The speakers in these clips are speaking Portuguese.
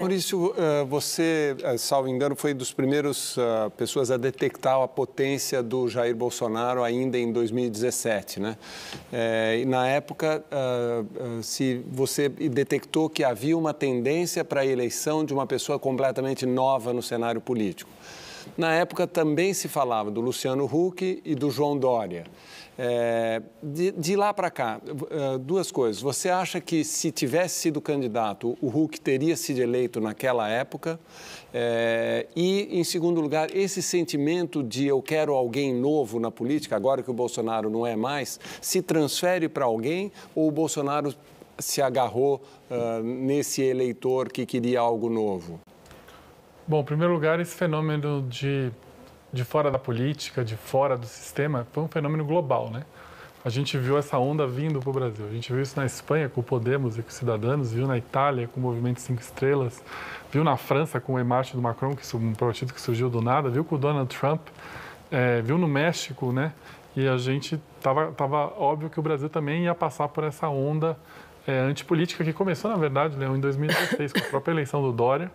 Maurício, eh, você, eh, salvo engano, foi dos primeiros uh, pessoas a detectar a potência do Jair Bolsonaro ainda em 2017, né? É, e na época, se você detectou que havia uma tendência para a eleição de uma pessoa completamente nova no cenário político. Na época também se falava do Luciano Huck e do João Dória. É, de, de, lá para cá, é, duas coisas. Você acha que se tivesse sido candidato, o Huck teria sido eleito naquela época? É, e, em segundo lugar, esse sentimento de eu quero alguém novo na política, agora que o Bolsonaro não é mais, se transfere para alguém ou o Bolsonaro se agarrou uh, nesse eleitor que queria algo novo? Bom, em primeiro lugar, esse fenômeno de, de fora da política, de fora do sistema, foi um fenômeno global, né? A gente viu essa onda vindo para o Brasil. A gente viu isso na Espanha com o Podemos e com os Cidadãos, viu na Itália com o Movimento Cinco Estrelas, viu na França com o Emarche do Macron, que um partido que surgiu do nada, viu com o Donald Trump, é, viu no México, né? E a gente tava, tava óbvio que o Brasil também ia passar por essa onda é, antipolítica que começou, na verdade, Leão, em 2016, com a própria eleição do Dória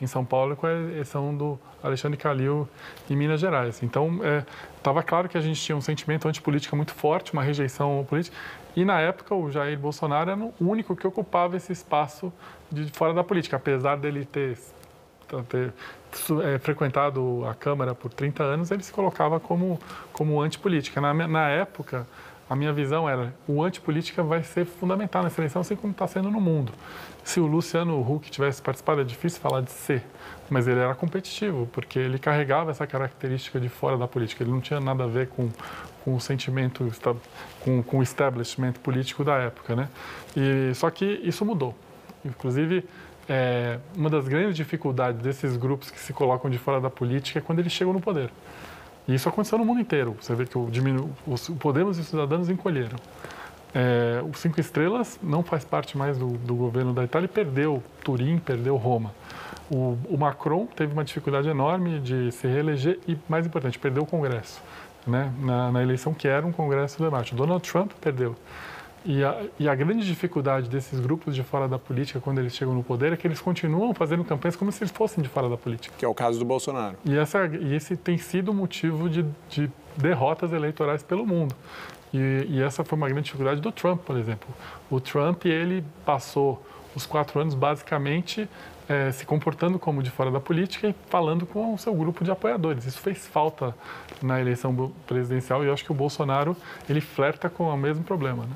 em São Paulo com a eleição do Alexandre Calil em Minas Gerais. Então, estava é, claro que a gente tinha um sentimento antipolítica muito forte, uma rejeição política, e na época o Jair Bolsonaro era o único que ocupava esse espaço de fora da política, apesar dele ter, ter é, frequentado a Câmara por 30 anos, ele se colocava como, como antipolítica. Na, na época, a minha visão era o antipolítica vai ser fundamental nessa eleição, assim como está sendo no mundo. Se o Luciano Huck tivesse participado, é difícil falar de ser, mas ele era competitivo, porque ele carregava essa característica de fora da política. Ele não tinha nada a ver com, com o sentimento, com, com o establishment político da época. Né? E, só que isso mudou. Inclusive, é, uma das grandes dificuldades desses grupos que se colocam de fora da política é quando eles chegam no poder. E isso aconteceu no mundo inteiro. Você vê que o, diminu... o Podemos e os cidadãos encolheram. É, o Cinco Estrelas não faz parte mais do, do, governo da Itália e perdeu Turim, perdeu Roma. O, o, Macron teve uma dificuldade enorme de se reeleger e, mais importante, perdeu o Congresso, né? na, na eleição que era um Congresso debate. O Donald Trump perdeu. E a, e a, grande dificuldade desses grupos de fora da política, quando eles chegam no poder, é que eles continuam fazendo campanhas como se eles fossem de fora da política. Que é o caso do Bolsonaro. E, essa, e esse tem sido motivo de, de derrotas eleitorais pelo mundo. E, e, essa foi uma grande dificuldade do Trump, por exemplo. O Trump, ele passou os quatro anos basicamente é, se comportando como de fora da política e falando com o seu grupo de apoiadores. Isso fez falta na eleição presidencial e eu acho que o Bolsonaro ele flerta com o mesmo problema. Né?